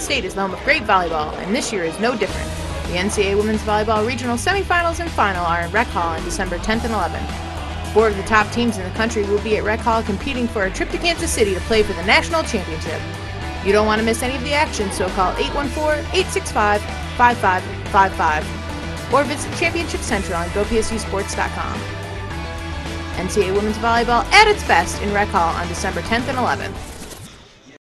State is the home of great volleyball, and this year is no different. The NCAA Women's Volleyball Regional Semifinals and Final are in Rec Hall on December 10th and 11th. Four of the top teams in the country will be at Rec Hall competing for a trip to Kansas City to play for the national championship. You don't want to miss any of the action, so call 814-865-5555 or visit Championship Central on gopsusports.com. NCAA Women's Volleyball at its best in Rec Hall on December 10th and 11th.